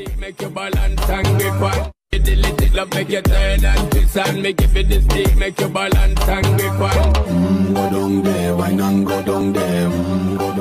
stick, make you balance and grip on. You delete it, love make you turn and twist and make it for the stick, make you balance and grip on. Mm, go down there, why not go down there? Mm, go down there.